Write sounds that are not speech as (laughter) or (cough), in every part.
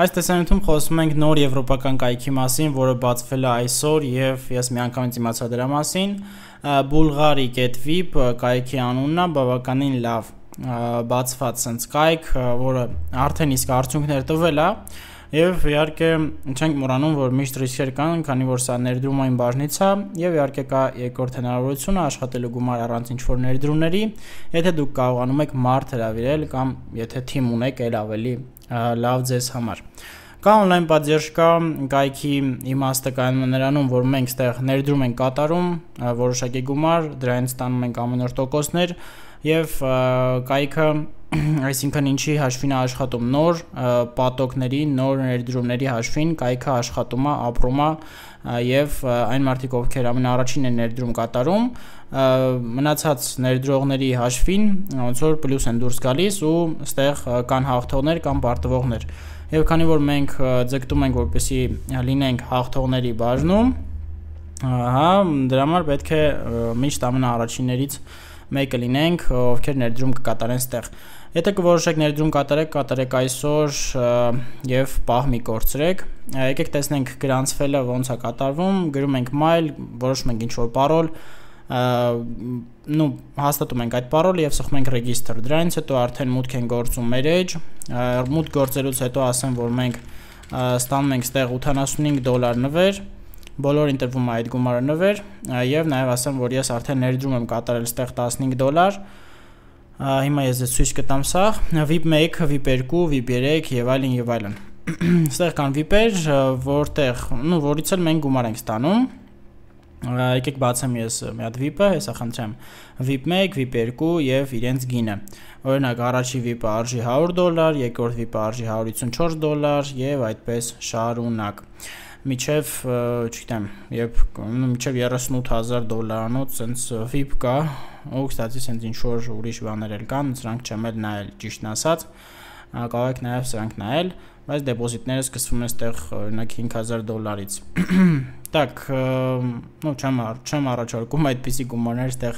Այս տեսանյութում խոսում ենք նոր եվրոպական կայքի մասին, որը բացվել է այսօր եւ ես միանգամից իմացա դրա մասին։ Bulgari.vip կայքի անունն է, բավականին լավ բացված sense կայք, որը արդեն իսկ արդյունքներ տվել է Եվ իհարկե չենք մոռանում, որ միշտ ռիսկեր կան, քանի որ սա ներդրումային բաժնից է, եւ իհարկե կա երկրորդ հնարավորությունը աշխատելու գումար առանց ինչ-որ ներդրումների, եթե դուք կարողանում եք մարդ հրավիրել կամ եթե թիմ ունեք, ել ավելի լավ ձեզ համար։ Կա on-line պատժերշկա կայքի իմաստը կայանում է նրանում, որ մենք ստեղ ներդրում ենք կատարում որոշակի գումար, դրանից ստանում ենք ամեն օր տոկոսներ եւ կայքը (clears throat) այսինքն ինչի հաշվին է աշխատում նոր պատոկների, նոր ներդրումների հաշվին կայքը աշխատում է, ապրում է եւ այն մարդիկ, ովքեր ամենաառաջին են ներդրում կատարում, մնացած ներդրողների հաշվին ոնց որ պլյուս են դուրս գալիս ու ստեղ կան հաղթողներ կամ պարտվողներ։ Եվ քանի որ մենք ձգտում ենք որպեսի լինենք հաղթողների բաժնում, հա, դրա համար պետք է միշտ ամենաառաջիններից մեկը լինենք, ովքեր ներդրում կկատարեն ստեղ։ Եթե կորոշեք ներդրում կատարեք, կատարեք այսօր եւ պահ մի կորցրեք։ Եկեք տեսնենք գրանցվելը ոնց է կատարվում։ Գրում ենք mail, որոշում ենք ինչ որ parol, նու հաստատում ենք այդ parol-ը եւ սխում ենք register։ Դրանից հետո արդեն մուտք են գործում մեր edge։ Մուտք գործելուց հետո ասեմ, որ մենք ստանում ենք ստեղ 85 դոլար նվեր բոլորին տրվում է այդ գումարը նվեր եւ նաեւ ասեմ որ ես արդեն ներդրում եմ կատարել ստեղ 15 դոլար հիմա ես ձեզ ցույց կտամ սա VIP 1, VIP 2, VIP 3 եւ այլն եւ այլն (clears throat) ստեղ կան VIP-եր որտեղ նո որից էլ մենք գումար ենք ստանում եկեք բացեմ ես մի հատ VIP-ը, հեսա խնդրեմ VIP 1, VIP 2 եւ իրենց գինը օրինակ առաջի VIP-ը արժի 100 դոլար, երկրորդ VIP-ը արժի 154 դոլար եւ այդպես շարունակ միջև, չգիտեմ, երբ միջև 38000 դոլարանոց sense VIP կա, ու կստացի sense ինչ որ ուրիշ բաներ էլ կան, սրանք չեմ էլ նայել, ճիշտն ասած, կարող եք նաև սրանք նայել, բայց դեպոզիտները սկսվում են այդտեղ օրինակ 5000 դոլարից։ Так, ну չեմ չեմ առաջարկում այդպիսի գումարներ այդտեղ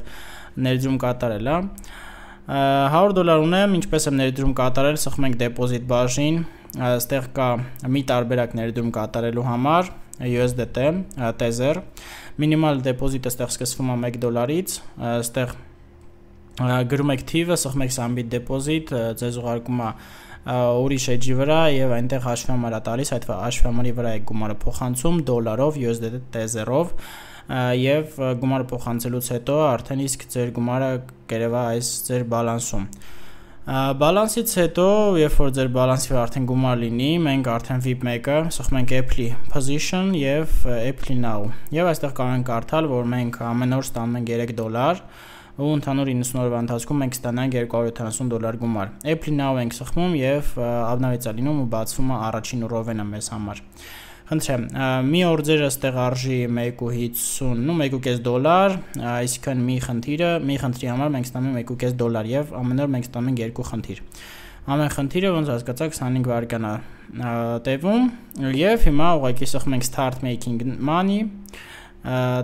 ներդրում կատարել, հա։ 100 դոլար ունեմ, ինչպես եմ ներդրում կատարել, սխում ենք դեպոզիտ բաժին, այստեղ կա մի տարբերակ ներդրում կատարելու համար USDT, Tether, մինիմալ դեպոզիտը այստեղ սկսվում է 1 դոլարից, այստեղ գրում եք թիվը, սխում եք Sambit deposit, ձեզ ուղարկում է ուրիշ էջի վրա եւ այնտեղ հաշվամար է տալիս, այդ հաշվամարի վրա եք գումարը փոխանցում դոլարով, USDT Tether-ով եւ գումարը փոխանցելուց հետո արդեն իսկ ձեր գումարը կերևա այս ձեր բալանսում Բալանսից հետո, երբ որ ձեր բալանսի վրա արդեն գումար լինի, մենք արդեն VIP 1-ը սխում ենք Apple-ի position եւ Apple-ի now։ Եվ այստեղ կարող ենք կարդալ, որ մենք ամեն օր ստանում ենք 3 դոլար ու ընդհանուր 90 օրվա ընթացքում մենք ստանանք 270 դոլար գումար։ Apple-ի now ենք սխմում եւ обновится լինում ու բացվում է առաջին ռովենը մեզ համար։ Խնդրեմ, մի օրձերը ստեղ արժի 1.50, նո 1.5 դոլար, այսինքն մի խնդիրը, մի խնդրի համար մենք ստանում ենք 1.5 դոլար եւ ամեն օր մենք ստանում ենք երկու խնդիր։ Ամեն խնդիրը ոնց հասկացաք 25 վայրկյան է տևում եւ հիմա ուղղակի սխում ենք start making money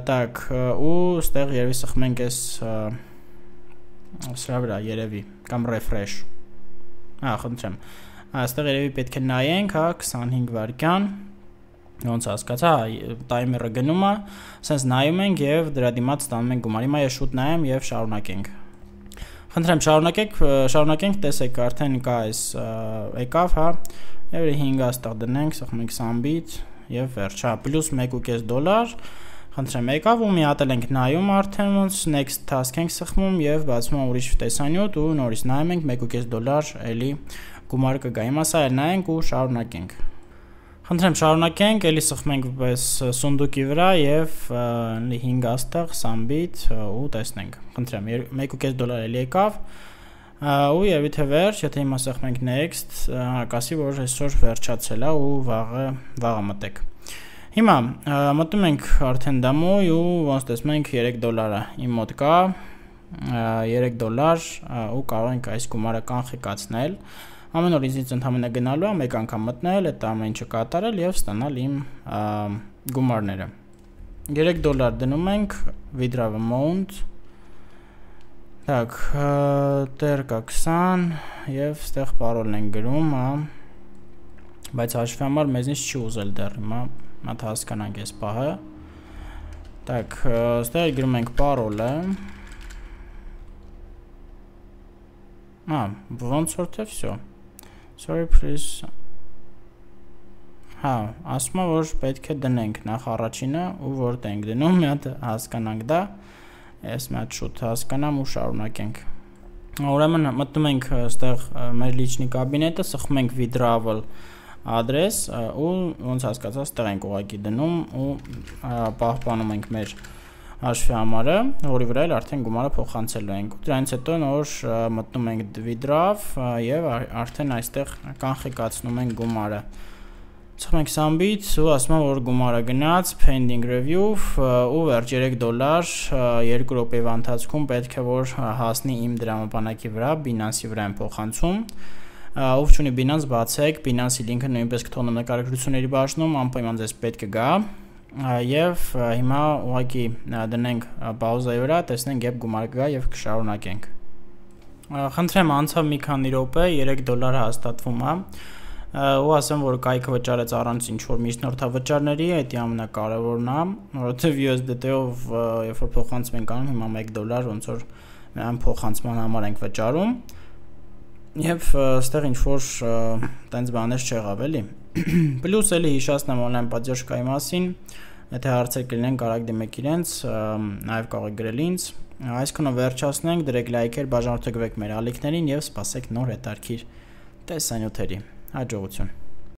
так ու ստեղ երևի սխում ենք այս սրա վրա երևի կամ refresh հա խնդրեմ այստեղ երևի պետք է նայենք հա 25 վայրկյան ոնց հասկացա, տայմերը գնում է, ասես նայում ենք եւ դրա դիմաց ստանում ենք գումար։ Հիմա ես շուտ նայեմ եւ շարունակենք։ Խնդրեմ, շարունակեք, շարունակենք, տեսեք, արդեն կա այս եկավ, հա։ Եվ 5-ը աստեղ դնենք, սխում ենք Sambit եւ վերջ, հա, պլյուս 1.5 դոլար։ Խնդրեմ, եկավ ու մի հատ ենք նայում արդեն ոնց next task ենք սխմում եւ բացում ուրիշ տեսանյութ ու նորից նայում ենք 1.5 դոլար էլի գումար կգա։ Հիմա սա էլ նայենք ու շարունակենք։ Խնդրեմ շարունակենք, ելի սխում ենք պես սունդուկի վրա եւ 5 աստեղ Sambit ու տեսնենք։ Խնդրեմ 1.5 դոլար էլի եկավ ու եւի թե վերջ, եթե հիմա սխում ենք next, հակասի որ այսօր վերջացել է ու վաղը վաղը մտեք։ Հիմա մտնում ենք արդեն դամոյ ու ոնց տեսնում ենք 3 դոլարը իմ մոտ կա 3 դոլար ու կարող ենք այս գումարը կանխիկացնել ամեն օր ինձից ընդհանրապես գնալու է մեկ անգամ մտնել, այդ ամեն ինչը կատարել եւ ստանալ իմ գումարները։ 3 դոլար դնում ենք withdraw amount Так, տեր կա 20 եւ ստեղ parol-ն ենք գրում, հա։ բայց հաշվի համար մեզնից չի ուզել դեռ հիմա մատ հասկանանք այս պահը Так, ստեղ գրում ենք parole-ը։ Ա, ոնց որ թե всё։ Sorry please Հա, ասում եմ որ պետք է դնենք նախ առաջինը ու որտեղ ենք դնում, մի հատ հասկանանք դա։ Ես մի հատ շուտ հասկանամ ու շարունակենք։ Ուրեմն մտնում ենք այստեղ մեր լիչնի կաբինետը, սխմում ենք ադրես ու ոնց հասկացած տեղ ենք ուղակի դնում ու պահպանում ենք մեր հաշվի համարը, որի վրա էլ արդեն գումարը փոխանցելու ենք։ Դրանից հետո նոր մտնում ենք withdraw եւ արդեն այստեղ կանխիկացնում ենք գումարը։ Ցխում ենք Sambit ու ասում եմ որ գումարը գնաց pending review ու վերջ 3 դոլար 2 րոպեվա ընթացքում պետք է որ հասնի իմ դրամապանակի վրա, Binance-ի վրա եմ փոխանցում ով ունի Binance բացեք, Binance-ի լինքը նույնպես կթողնեմ նկարագրությունների բաժնում, անպայման ձեզ պետք է գա եւ հիմա ուղղակի դնենք պաուզայի վրա, տեսնենք երբ գումարը կգա եւ կշարունակենք։ Խնդրեմ անցավ մի քանի րոպե, 3 դոլար հաստատվում է ու ասեմ որ կայքը վճարեց առանց ինչ որ միջնորդավճարների, դա ամենակարևորն է, որովհետեւ USDT-ով երբ որ փոխանցում ենք անում հիմա 1 դոլար ոնց որ այն փոխանցման համար ենք վճարում, Եվ այստեղ ինչ որ տենց բաներ չեղավ էլի։ (clears throat) Պլյուս էլի հիշացնեմ on-line պատժկայի մասին, եթե հարցեր կլինեն կարող դիմեք իրենց, նաև կարող եք գրել ինձ։ Այսքանով վերջացնենք, դրեք լայքեր, բաժանորդեք մեր ալիքներին եւ սպասեք նոր հետարքիր տեսանյութերի։ Հաջողություն։